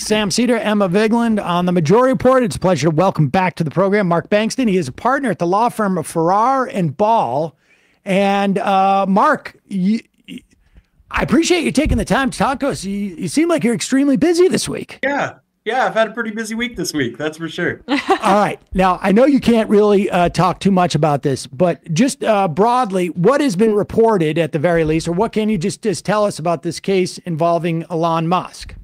Sam Seder, Emma Vigeland on the Majority Report. It's a pleasure to welcome back to the program Mark Bankston. He is a partner at the law firm of Farrar and Ball. And uh, Mark, you, I appreciate you taking the time to talk to us. You, you seem like you're extremely busy this week. Yeah, yeah, I've had a pretty busy week this week. That's for sure. All right. Now, I know you can't really uh, talk too much about this, but just uh, broadly, what has been reported at the very least, or what can you just, just tell us about this case involving Elon Musk?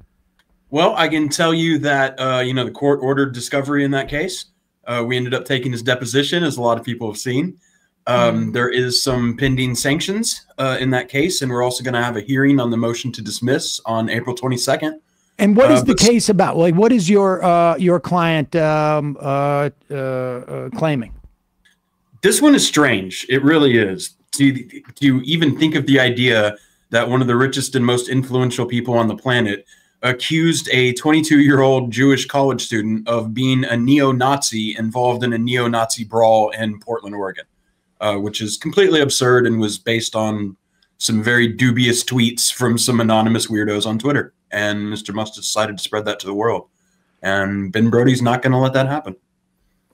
Well, I can tell you that, uh, you know, the court ordered discovery in that case. Uh, we ended up taking his deposition, as a lot of people have seen. Um, mm. There is some pending sanctions uh, in that case, and we're also going to have a hearing on the motion to dismiss on April 22nd. And what is uh, the case about? Like, what is your uh, your client um, uh, uh, uh, claiming? This one is strange. It really is. Do you, do you even think of the idea that one of the richest and most influential people on the planet accused a 22 year old Jewish college student of being a neo Nazi involved in a neo Nazi brawl in Portland, Oregon, uh, which is completely absurd and was based on some very dubious tweets from some anonymous weirdos on Twitter and Mr. Musk decided to spread that to the world. And Ben Brody's not going to let that happen.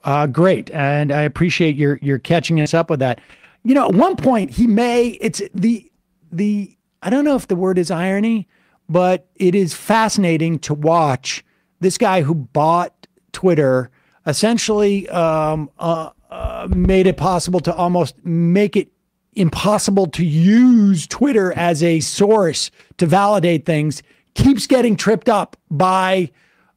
Uh, great, and I appreciate your your catching us up with that. You know, at one point he may it's the the I don't know if the word is irony, but it is fascinating to watch this guy who bought Twitter essentially um, uh, uh, made it possible to almost make it impossible to use Twitter as a source to validate things keeps getting tripped up by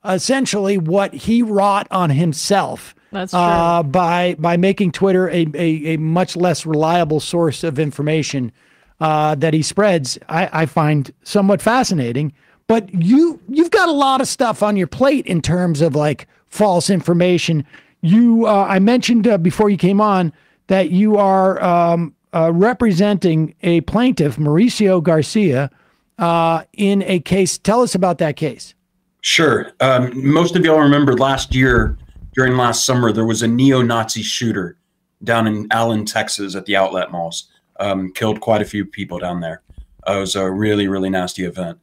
essentially what he wrought on himself. That's true. Uh, by by making Twitter a, a, a, much less reliable source of information uh, that he spreads, I, I, find somewhat fascinating. But you you've got a lot of stuff on your plate in terms of like false information. You uh, I mentioned uh, before you came on that you are um, uh, representing a plaintiff, Mauricio Garcia, uh, in a case. Tell us about that case. Sure. Um, most of y'all remember last year, during last summer, there was a neo Nazi shooter down in Allen, Texas at the outlet malls. Um, killed quite a few people down there. Uh, it was a really, really nasty event.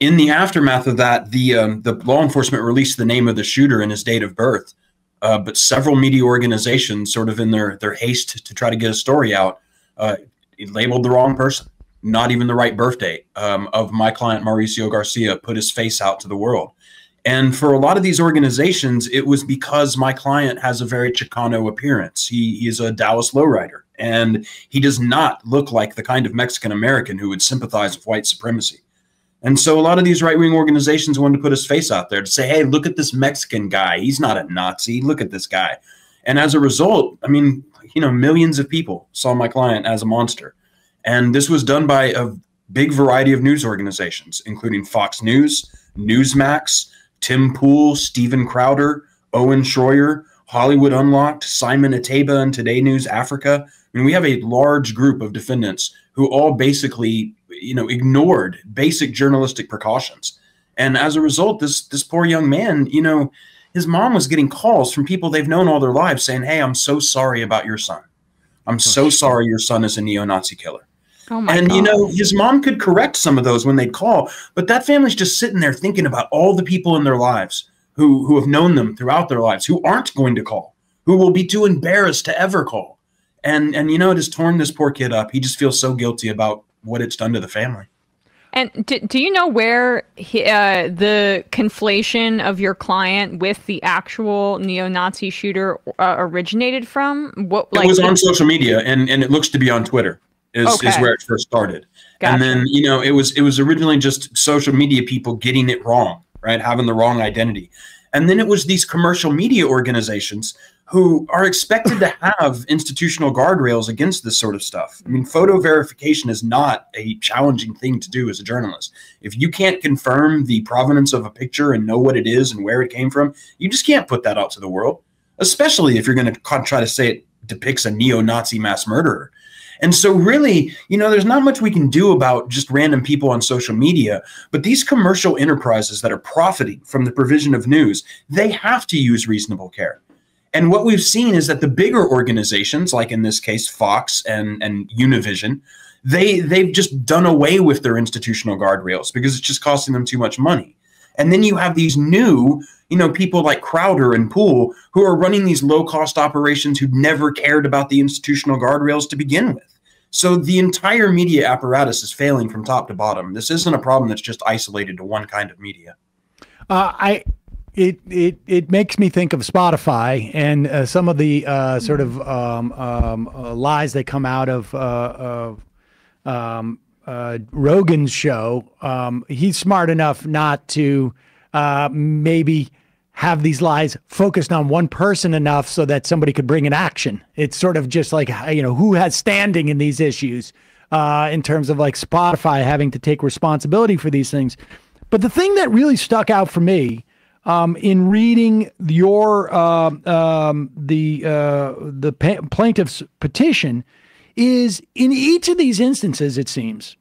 In the aftermath of that, the um, the law enforcement released the name of the shooter and his date of birth. Uh, but several media organizations, sort of in their their haste to try to get a story out, uh, labeled the wrong person not even the right birth date um, of my client Mauricio Garcia put his face out to the world. And for a lot of these organizations, it was because my client has a very Chicano appearance. He, he is a Dallas lowrider, and he does not look like the kind of Mexican American who would sympathize with white supremacy. And so a lot of these right wing organizations wanted to put his face out there to say, hey, look at this Mexican guy. He's not a Nazi. Look at this guy. And as a result, I mean, you know, millions of people saw my client as a monster. And this was done by a big variety of news organizations, including Fox News, Newsmax, Tim Pool, Steven Crowder, Owen Schroyer, Hollywood Unlocked, Simon Ateba, and Today News Africa. I mean, we have a large group of defendants who all basically, you know, ignored basic journalistic precautions. And as a result, this this poor young man, you know, his mom was getting calls from people they've known all their lives saying, "Hey, I'm so sorry about your son. I'm so sorry your son is a neo-Nazi killer." Oh and God. you know, his mom could correct some of those when they'd call, but that family's just sitting there thinking about all the people in their lives who who have known them throughout their lives who aren't going to call, who will be too embarrassed to ever call. And and you know, it has torn this poor kid up. He just feels so guilty about what it's done to the family. And do, do you know where he, uh, the conflation of your client with the actual neo-Nazi shooter uh, originated from? What like, it was on social media, and and it looks to be on Twitter is, okay. is where it first started. Gotcha. And then, you know, it was it was originally just social media people getting it wrong, right? Having the wrong identity. And then it was these commercial media organizations who are expected to have institutional guardrails against this sort of stuff. I mean, photo verification is not a challenging thing to do as a journalist. If you can't confirm the provenance of a picture and know what it is and where it came from, you just can't put that out to the world, especially if you're going to try to say it depicts a neo Nazi mass murderer. And so, really, you know, there's not much we can do about just random people on social media. But these commercial enterprises that are profiting from the provision of news, they have to use reasonable care. And what we've seen is that the bigger organizations, like in this case Fox and, and Univision, they they've just done away with their institutional guardrails because it's just costing them too much money. And then you have these new, you know, people like Crowder and Pool who are running these low cost operations who never cared about the institutional guardrails to begin with. So the entire media apparatus is failing from top to bottom. This isn't a problem that's just isolated to one kind of media. Uh, I it it it makes me think of Spotify and uh, some of the uh, sort of um, um, uh, lies that come out of, uh, of um, uh, Rogan's show. Um, he's smart enough not to uh, maybe have these lies focused on one person enough so that somebody could bring an action. It's sort of just like you know who has standing in these issues in terms of like Spotify having to take responsibility for these things. But the thing that really stuck out for me um, in reading your uh, um, the uh, the plaintiff's petition is in each of these instances, it seems,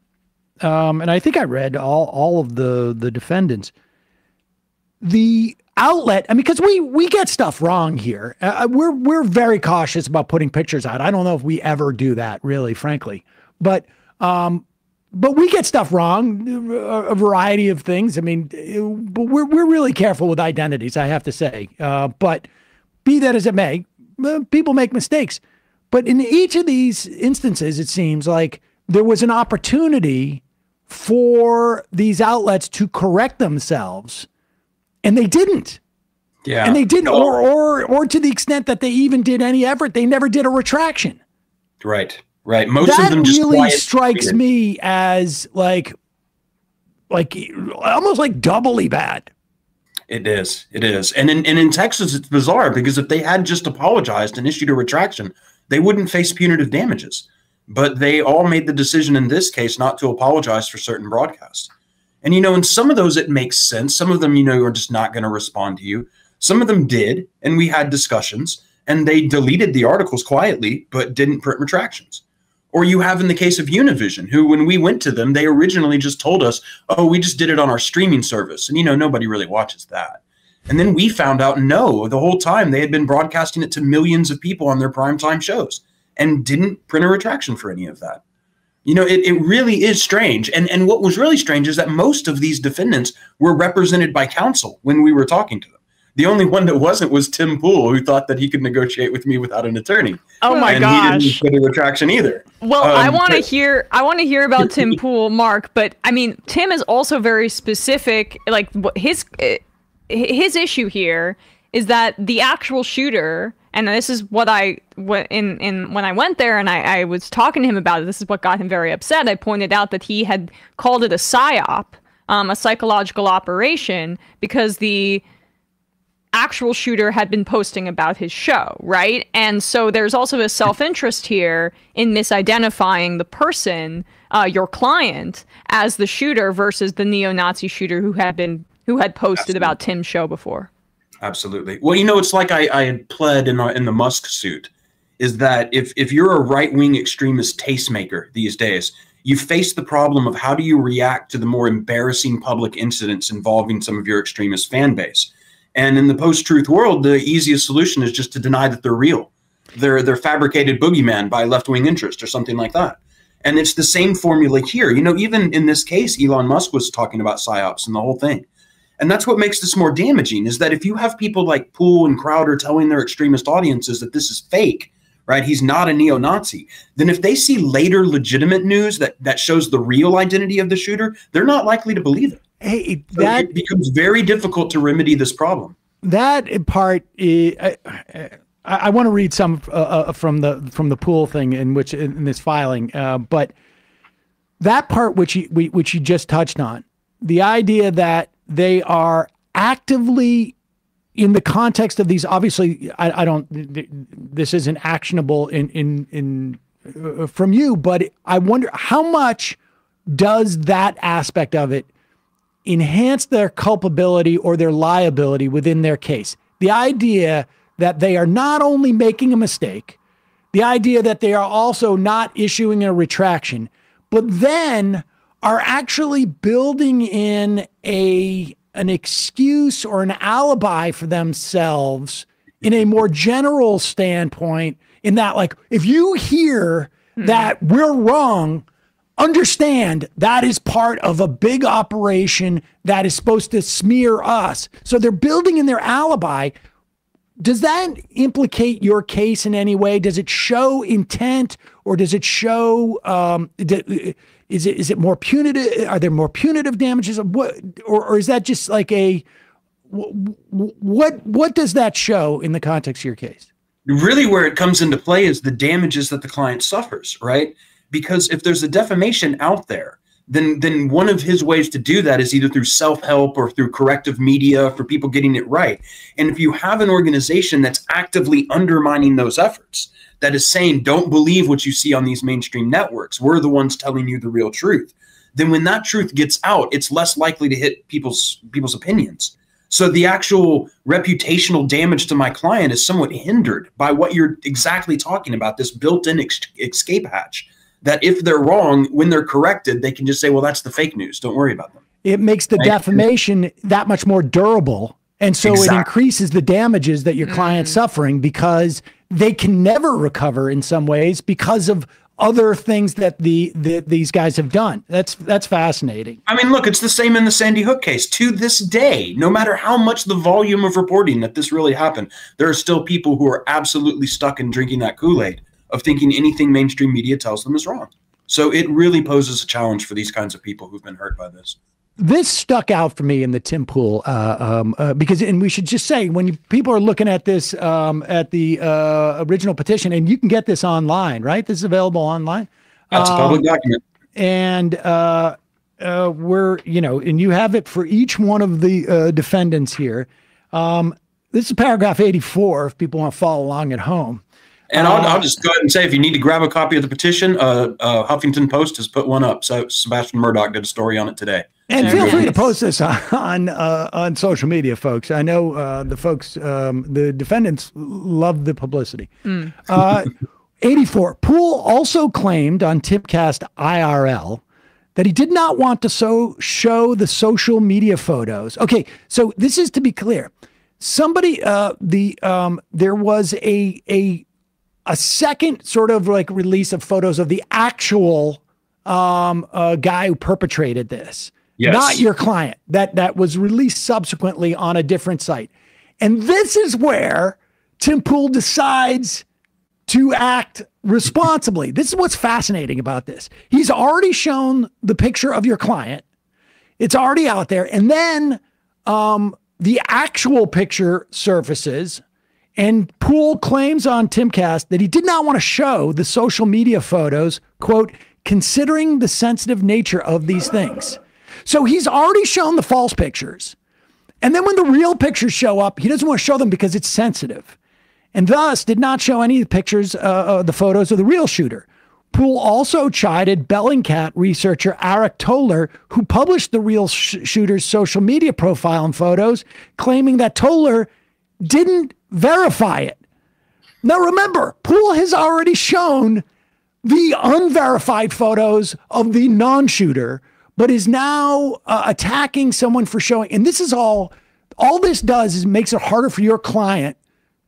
um, and I think I read all all of the the defendants. The outlet, I mean, because we we get stuff wrong here. Uh, uh, we're we're very cautious about putting pictures out. I don't know if we ever do that, really, frankly, but um, but we get stuff wrong, a variety of things. I mean, but we're we're really careful with identities, I have to say. Uh, but be that as it may, uh, people make mistakes. But in each of these instances, it seems like there was an opportunity for these outlets to correct themselves, and they didn't. Yeah, and they didn't, or or or to the extent that they even did any effort, they never did a retraction. Right. Right. Most that of them just really strikes me as like like almost like doubly bad. It is. It is. And in and in Texas it's bizarre because if they had just apologized and issued a retraction, they wouldn't face punitive damages. But they all made the decision in this case not to apologize for certain broadcasts. And you know, in some of those it makes sense. Some of them, you know, are just not going to respond to you. Some of them did, and we had discussions, and they deleted the articles quietly, but didn't print retractions. Or you have in the case of Univision, who, when we went to them, they originally just told us, oh, we just did it on our streaming service. And, you know, nobody really watches that. And then we found out, no, the whole time they had been broadcasting it to millions of people on their primetime shows and didn't print a retraction for any of that. You know, it, it really is strange. And, and what was really strange is that most of these defendants were represented by counsel when we were talking to them. The only one that wasn't was Tim Pool, who thought that he could negotiate with me without an attorney. Oh my and gosh! He didn't a retraction either. Well, um, I want to hear. I want to hear about Tim Pool, Mark. But I mean, Tim is also very specific. Like his eh, his issue here is that the actual shooter, and this is what I in in when I went there and I, I was talking to him about it. This is what got him very upset. I pointed out that he had called it a psyop, um, a psychological operation, because the actual shooter had been posting about his show, right? And so there's also a self interest here in misidentifying the person, uh, your client, as the shooter versus the neo Nazi shooter who had been who had posted Absolutely. about Tim's show before. Absolutely. Well, you know, it's like I, I had pled in, in the Musk suit is that if, if you're a right wing extremist tastemaker these days, you face the problem of how do you react to the more embarrassing public incidents involving some of your extremist fan base. And in the post-truth world, the easiest solution is just to deny that they're real. They're they're fabricated boogeyman by left-wing interest or something like that. And it's the same formula here. You know, even in this case, Elon Musk was talking about psyops and the whole thing. And that's what makes this more damaging is that if you have people like Pool and Crowder telling their extremist audiences that this is fake, right? He's not a neo-Nazi. Then if they see later legitimate news that that shows the real identity of the shooter, they're not likely to believe it. Hey, that it becomes very difficult to remedy this problem. That part, is, I, I, I want to read some uh, uh, from the from the pool thing in which in this filing, uh, but that part which you, which you just touched on, the idea that they are actively in the context of these obviously I, I, don't this isn't actionable in in in uh, from you but i wonder how much does that aspect of it enhance their culpability or their liability within their case. The idea that they are not only making a mistake, the idea that they are also not issuing a retraction, but then are actually building in a an excuse or an alibi for themselves in a more general standpoint in that like if you hear hmm. that we're wrong understand that is part of a big operation that is supposed to smear us. So they're building in their alibi. Does that implicate your case in any way? Does it show intent or does it show um, is it is it more punitive? Are there more punitive damages? What or, or is that just like a what what does that show in the context of your case? Really, where it comes into play is the damages that the client suffers, right? Because if there's a defamation out there, then then one of his ways to do that is either through self-help or through corrective media for people getting it right. And if you have an organization that's actively undermining those efforts, that is saying don't believe what you see on these mainstream networks, we're the ones telling you the real truth. Then when that truth gets out, it's less likely to hit people's people's opinions. So the actual reputational damage to my client is somewhat hindered by what you're exactly talking about this built-in ex- escape hatch that if they're wrong, when they're corrected, they can just say, well, that's the fake news. Don't worry about them. It makes the right? defamation that much more durable. And so exactly. it increases the damages that your client's mm. suffering because they can never recover in some ways because of other things that the, the these guys have done. That's that's fascinating. I mean, look, it's the same in the Sandy Hook case. To this day, no matter how much the volume of reporting that this really happened, there are still people who are absolutely stuck in drinking that Kool-Aid of thinking anything mainstream media tells them is wrong. So it really poses a challenge for these kinds of people who've been hurt by this. This stuck out for me in the Tim Pool uh, um, uh, because, and we should just say, when you, people are looking at this um, at the uh, original petition, and you can get this online, right? This is available online. That's um, a public document. And uh, uh, we're, you know, and you have it for each one of the uh, defendants here. Um, this is paragraph 84 if people want to follow along at home. And I'll, I'll, just go ahead and say, if you need to grab a copy of the petition, uh, uh, Huffington Post has put one up. So Sebastian Murdock did a story on it today. And feel free to post this on uh, on social media, folks. I know uh, the folks, um, the defendants, love the publicity. Mm. Uh, 84. Pool also claimed on Timcast IRL that he did not want to so show the social media photos. Okay, so this is to be clear. Somebody, uh, the um, there was a a a second sort of like release of photos of the actual um, uh, guy who perpetrated this, yes. not your client. That that was released subsequently on a different site, and this is where Tim Pool decides to act responsibly. this is what's fascinating about this. He's already shown the picture of your client; it's already out there, and then um, the actual picture surfaces and Pool claims on Timcast that he did not want to show the social media photos, quote, considering the sensitive nature of these things. So he's already shown the false pictures. And then when the real pictures show up, he doesn't want to show them because it's sensitive. And thus did not show any of the pictures, uh, uh, the photos of the real shooter. Pool also chided Bellingcat researcher Aric Toler, who published the real sh- shooter's social media profile and photos, claiming that Toler didn't verify it. Now remember, Pool has already shown the unverified photos of the non shooter, but is now uh, attacking someone for showing. And this is all, all this does is makes it harder for your client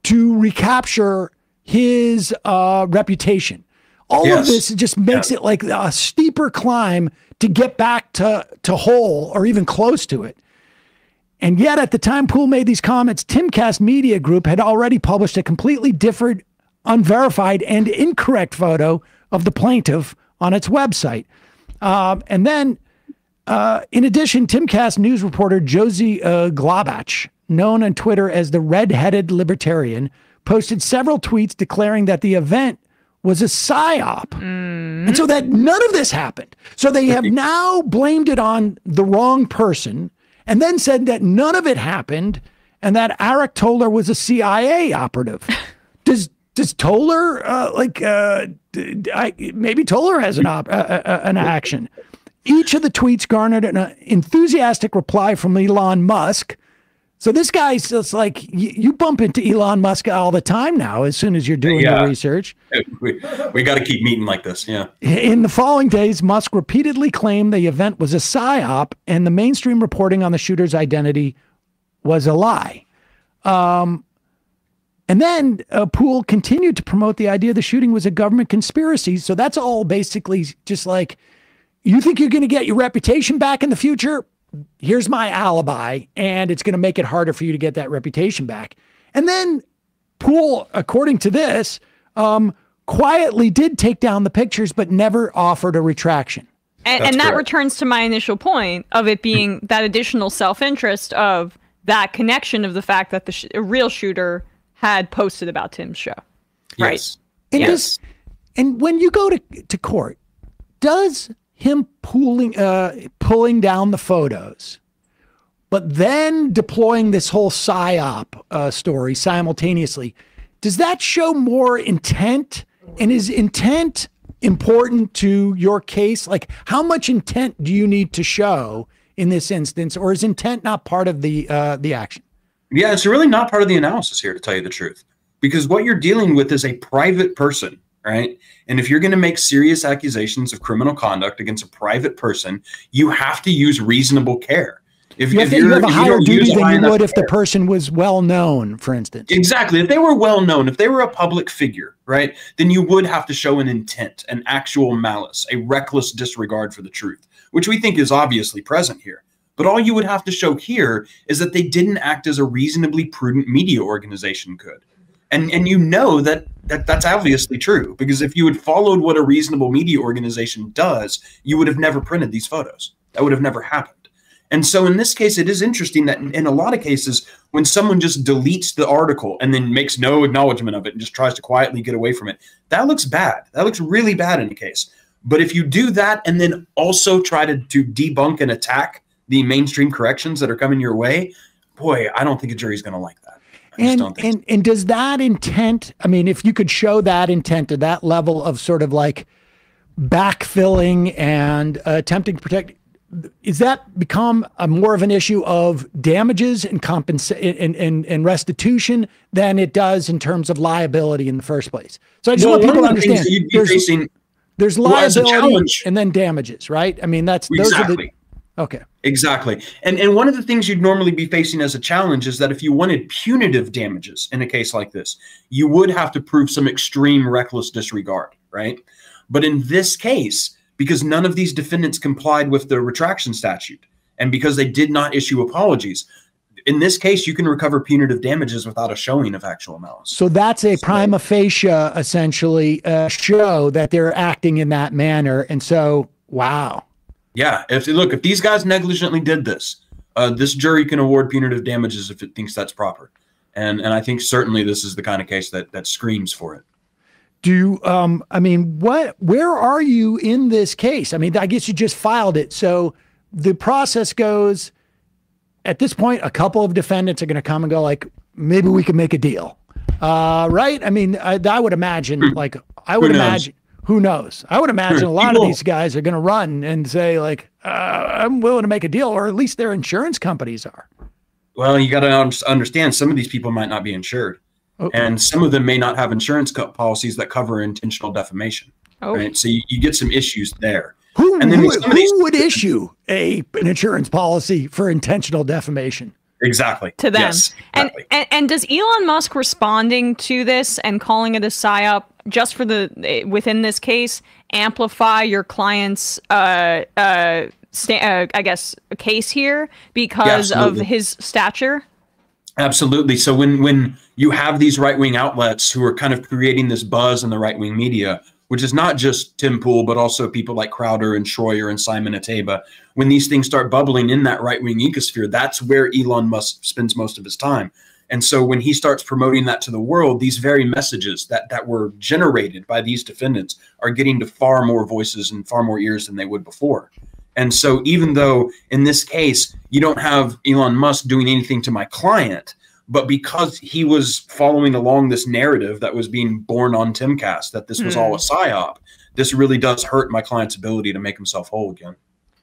to recapture his uh, reputation. All yes. of this just makes yeah. it like a steeper climb to get back to, to whole or even close to it. And yet, at the time Pool made these comments, Timcast Media Group had already published a completely different, unverified, and incorrect photo of the plaintiff on its website. Uh, and then, uh, in addition, Timcast news reporter Josie uh, Glabach, known on Twitter as the Red-Headed Libertarian, posted several tweets declaring that the event was a psyop. Mm. And so that none of this happened. So they have now blamed it on the wrong person and then said that none of it happened and that Aric Toler was a CIA operative. does does Toler uh, like uh, I, maybe Toler has an op, uh, uh, uh, an action? Each of the tweets garnered an uh, enthusiastic reply from Elon Musk. So this guy's just like you, you, bump into Elon Musk all the time now. As soon as you're doing yeah. the research, we, we got to keep meeting like this. Yeah. In the following days, Musk repeatedly claimed the event was a psyop, and the mainstream reporting on the shooter's identity was a lie. Um, and then uh, Pool continued to promote the idea the shooting was a government conspiracy. So that's all basically just like you think you're going to get your reputation back in the future? Here's my alibi, and it's going to make it harder for you to get that reputation back. And then Pool, according to this, um, quietly did take down the pictures, but never offered a retraction. And, and that returns to my initial point of it being that additional self interest of that connection of the fact that the sh- real shooter had posted about Tim's show. Right. Yes. And yes. does- and when you go to to court, does him pulling uh, pulling down the photos, but then deploying this whole psyop uh, story simultaneously, does that show more intent? And is intent important to your case? Like, how much intent do you need to show in this instance, or is intent not part of the uh, the action? Yeah, it's really not part of the analysis here, to tell you the truth, because what you're dealing with is a private person, right? And if you're going to make serious accusations of criminal conduct against a private person, you have to use reasonable care. If, You if you you're- have a higher duty than you would if the person was well known, for instance. Exactly. If they were well known, if they were a public figure, right, then you would have to show an intent, an actual malice, a reckless disregard for the truth, which we think is obviously present here. But all you would have to show here is that they didn't act as a reasonably prudent media organization could. And and you know that, that that's obviously true because if you had followed what a reasonable media organization does, you would have never printed these photos. That would have never happened. And so in this case, it is interesting that in, in a lot of cases, when someone just deletes the article and then makes no acknowledgement of it and just tries to quietly get away from it, that looks bad. That looks really bad in a case. But if you do that and then also try to, to debunk and attack the mainstream corrections that are coming your way, boy, I don't think a jury's going to like that. And don't think so. and and does that intent i mean if you could show that intent to that level of sort of like backfilling and uh, attempting to protect is that become a more of an issue of damages and compensa- and, and, and restitution than it does in terms of liability in the first place so i just Well, want people to one of the things understand there's, facing, there's well, a liability challenge- and then damages right i mean that's those are exactly. the okay Exactly. And and one of the things you'd normally be facing as a challenge is that if you wanted punitive damages in a case like this, you would have to prove some extreme reckless disregard, right? But in this case, because none of these defendants complied with the retraction statute and because they did not issue apologies, in this case you can recover punitive damages without a showing of actual malice. So that's a prima facie, essentially, uh, show that they're acting in that manner. And so, wow. Yeah, if look, if these guys negligently did this, uh, this jury can award punitive damages if it thinks that's proper, and and I think certainly this is the kind of case that that screams for it. Do you, um, I mean, what, where are you in this case? I mean, I guess you just filed it. So the process goes at this point, a couple of defendants are going to come and go, like, maybe we can make a deal. Uh, right. I mean, I, I would imagine, like, I would Hmm. imagine, who knows? I would imagine a lot of these guys are going to run and say, like, uh, I'm willing to make a deal, or at least their insurance companies are. Well, you got to understand some of these people might not be insured, Oh. and some of them may not have insurance co- policies that cover intentional defamation. Oh. Right, so you, you get some issues there. Who, And then who, with some of these- who would issue a an insurance policy for intentional defamation? Exactly to them. Yes, exactly. and, and and does Elon Musk responding to this and calling it a psyop just for the eh, within this case amplify your client's uh uh, sta- uh I guess case here because of his stature? Absolutely. So when when you have these right wing outlets who are kind of creating this buzz in the right wing media, which is not just Tim Pool, but also people like Crowder and Schroyer and Simon Ateba, when these things start bubbling in that right wing ecosphere, that's where Elon Musk spends most of his time. And so when he starts promoting that to the world, these very messages that that were generated by these defendants are getting to far more voices and far more ears than they would before. And so, even though in this case, you don't have Elon Musk doing anything to my client, but because he was following along this narrative that was being born on Timcast, that this was Hmm. all a psyop, this really does hurt my client's ability to make himself whole again.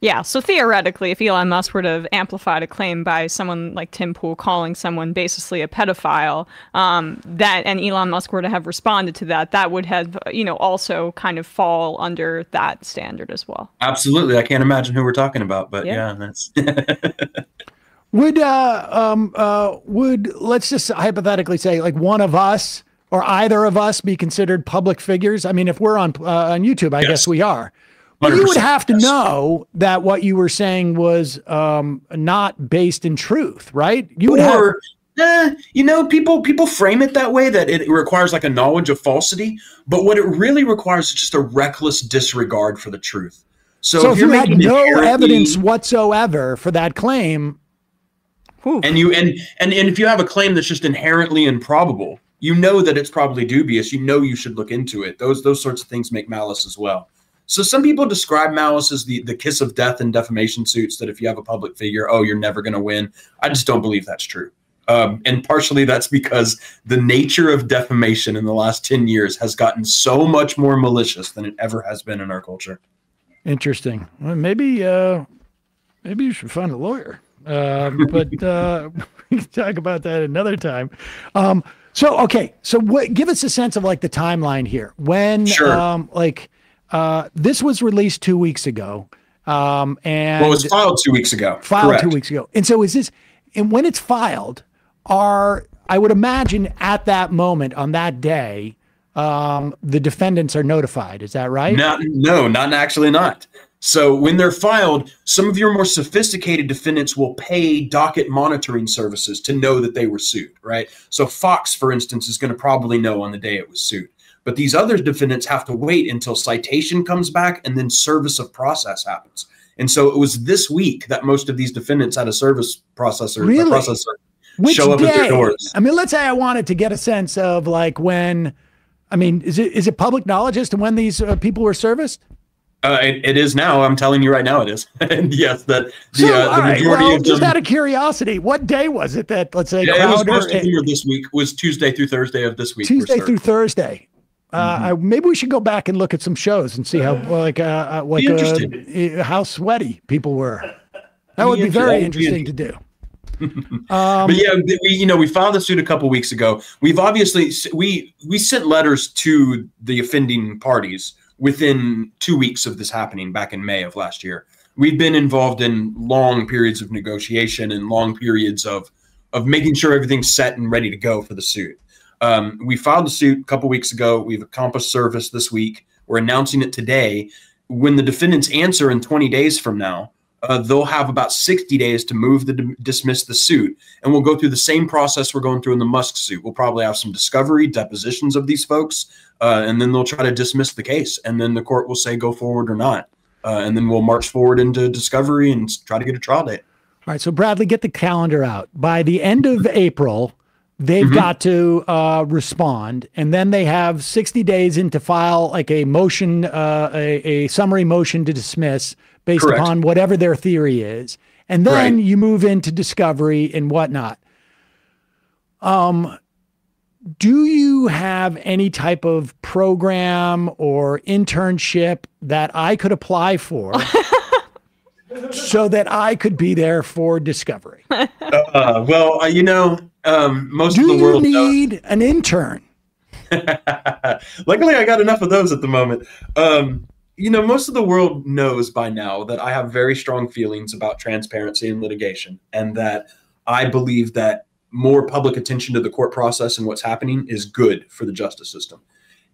Yeah, so theoretically, if Elon Musk were to have amplified a claim by someone like Tim Pool calling someone basically a pedophile, um, that and Elon Musk were to have responded to that, that would have, you know, also kind of fall under that standard as well. Absolutely. I can't imagine who we're talking about, but Yeah. yeah, that's Would uh um uh would let's just hypothetically say like one of us or either of us be considered public figures? I mean, if we're on uh, on YouTube, I Yes. guess we are. You would have to know that what you were saying was um, not based in truth, right? You would or, have. Eh, you know, people people frame it that way that it requires like a knowledge of falsity, but what it really requires is just a reckless disregard for the truth. So, so if, if you had no evidence whatsoever for that claim, whew. and you and, and and if you have a claim that's just inherently improbable, you know that it's probably dubious. You know you should look into it. Those those sorts of things make malice as well. So some people describe malice as the, the kiss of death in defamation suits that if you have a public figure, oh, you're never going to win. I just don't believe that's true. Um, and partially that's because the nature of defamation in the last 10 years has gotten so much more malicious than it ever has been in our culture. Interesting. Well, maybe, uh, maybe you should find a lawyer. Um, but uh, we can talk about that another time. Um, so, okay. So what, give us a sense of like the timeline here. When, sure. um, like, uh, this was released two weeks ago. Um, and well, it was filed two weeks ago. Filed Correct. two weeks ago. And so is this, and when it's filed, are, I would imagine at that moment on that day, um, the defendants are notified. Is that right? Not, no, not actually not. So when they're filed, some of your more sophisticated defendants will pay docket monitoring services to know that they were sued, right? So Fox, for instance, is going to probably know on the day it was sued. But these other defendants have to wait until citation comes back and then service of process happens. And so it was this week that most of these defendants had a service processor, really? a processor Which show up day? at their doors. I mean, let's say I wanted to get a sense of like when, I mean, is it is it public knowledge as to when these uh, people were serviced? Uh, it, it is now. I'm telling you right now, it is. and yes, that the, so, uh, the majority right, well, of just them, out of curiosity, what day was it that let's say yeah, Crowder, it was most of this week was Tuesday through Thursday of this week. Tuesday through Thursday. Uh, mm-hmm. I, maybe we should go back and look at some shows and see how like uh, uh like uh, how sweaty people were. That would be very interesting to do. um, but yeah, we, you know, we filed the suit a couple weeks ago. We've obviously we we sent letters to the offending parties within two weeks of this happening back in May of last year. We've been involved in long periods of negotiation and long periods of of making sure everything's set and ready to go for the suit. Um, we filed the suit a couple weeks ago. We've accomplished service this week. We're announcing it today. When the defendants answer in 20 days from now, uh, they'll have about 60 days to move the dismiss the suit, and we'll go through the same process we're going through in the Musk suit. We'll probably have some discovery, depositions of these folks, uh, and then they'll try to dismiss the case, and then the court will say go forward or not, uh, and then we'll march forward into discovery and try to get a trial date. All right, so Bradley, get the calendar out by the end of April. They've mm-hmm. got to uh, respond, and then they have 60 days in to file like a motion, uh, a, a, summary motion to dismiss based Correct. upon whatever their theory is. And then right. you move into discovery and whatnot. Um, do you have any type of program or internship that I could apply for so that I could be there for discovery? Uh, well, uh, you know, um, most Do of the world need an intern. Luckily, I got enough of those at the moment. Um, you know, most of the world knows by now that I have very strong feelings about transparency and litigation, and that I believe that more public attention to the court process and what's happening is good for the justice system.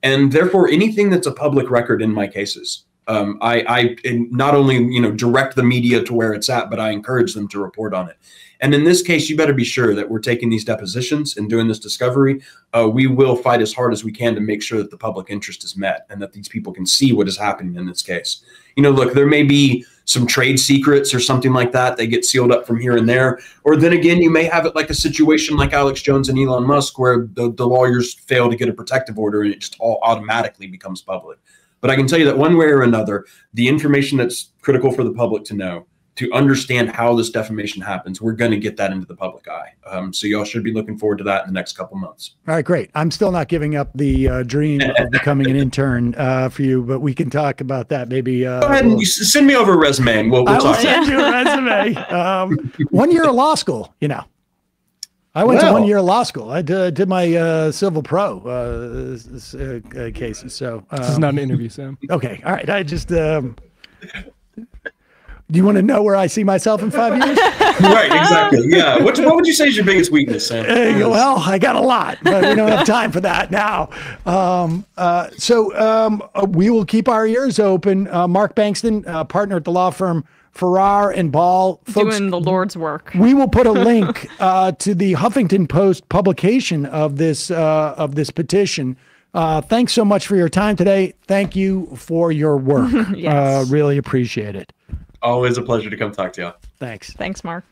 And therefore, anything that's a public record in my cases, um, I, I not only you know direct the media to where it's at, but I encourage them to report on it. And in this case, you better be sure that we're taking these depositions and doing this discovery. Uh, we will fight as hard as we can to make sure that the public interest is met and that these people can see what is happening in this case. You know, look, there may be some trade secrets or something like that. They get sealed up from here and there. Or then again, you may have it like a situation like Alex Jones and Elon Musk, where the, the lawyers fail to get a protective order and it just all automatically becomes public. But I can tell you that one way or another, the information that's critical for the public to know to understand how this defamation happens, we're going to get that into the public eye. Um, so y'all should be looking forward to that in the next couple months. All right, great. I'm still not giving up the uh, dream of becoming an intern uh, for you, but we can talk about that maybe. Uh, Go ahead and we'll, send me over a resume, and we'll, we'll I will send you a resume. Um, one year of law school, you know. I went well, to one year of law school. I did, did my uh, civil pro uh, uh, cases. So um, this is not an interview, Sam. Okay, all right. I just. Um, Do you want to know where I see myself in five years? right, exactly. Yeah. What, what would you say is your biggest weakness, Sam? Hey, well, I got a lot, but we don't have time for that now. Um, uh, so um, uh, we will keep our ears open. Uh, Mark Bankston, uh, partner at the law firm Farrar and Ball, folks, doing the Lord's work. We will put a link uh, to the Huffington Post publication of this uh, of this petition. thanks so much for your time today. Thank you for your work. yes. really appreciate it. Always a pleasure to come talk to you. Thanks. Thanks, Mark.